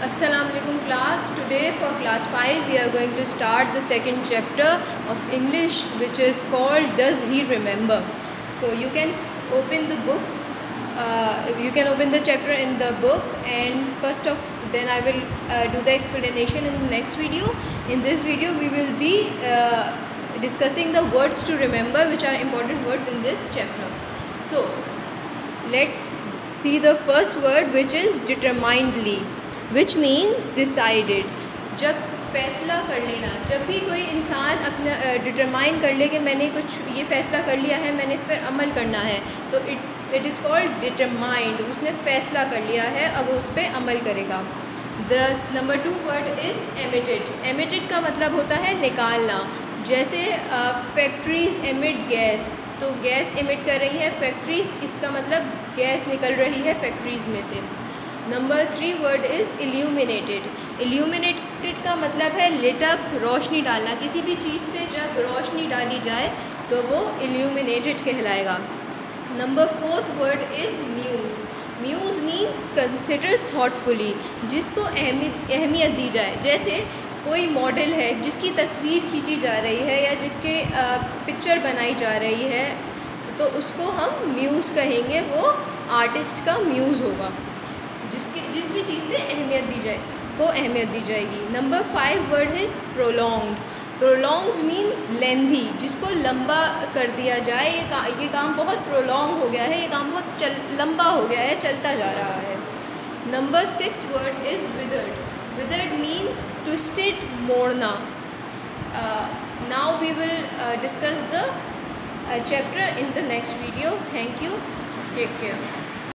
Assalamualaikum class. Today for class 5 we are going to start the second chapter of English which is called Does He Remember? So you can open the books, uh, you can open the chapter in the book and first of then I will uh, do the explanation in the next video. In this video we will be uh, discussing the words to remember which are important words in this chapter. So let's see the first word which is determinedly which means decided जब फैसला कर लेना, जब भी कोई इंसान अपना determine कर ले कि मैंने कुछ ये फ़ैसला कर लिया है, मैंने इस पर अमल करना है तो it it is called determined उसने फ़ैसला कर लिया है, अब वो उस पर अमल करेगा। The number two word is emitted emitted का मतलब होता है निकालना। जैसे फैक्ट्रीज़ एमिट गैस तो गैस एमिट कर रही है फैक्ट्रीज इसका मतलब गैस निकल रही है फैक्ट्रीज़ में से। Number three word is illuminated illuminated का मतलब है लिटअप रोशनी डालना। किसी भी चीज़ पे जब रोशनी डाली जाए तो वो इल्यूमिनेटेड कहलाएगा। Number fourth word is muse muse means consider thoughtfully जिसको अहमियत दी जाए। जैसे कोई मॉडल है, जिसकी तस्वीर खींची जा रही है या जिसके पिक्चर बनाई जा रही है तो उसको हम म्यूज़ कहेंगे। वो आर्टिस्ट का म्यूज़ होगा। जिसकी, जिस भी चीज़ में अहमियत दी जाए, को अहमियत दी जाएगी। Number five word is prolong prolong means lengthy जिसको लंबा कर दिया जाए। ये का, ये काम बहुत प्रोलॉन्ग हो गया है। ये काम बहुत चल, लंबा हो गया है, चलता जा रहा है। Number six word is withered withered means twisted मोड़ना। Now we will discuss the chapter in the next video thank you take care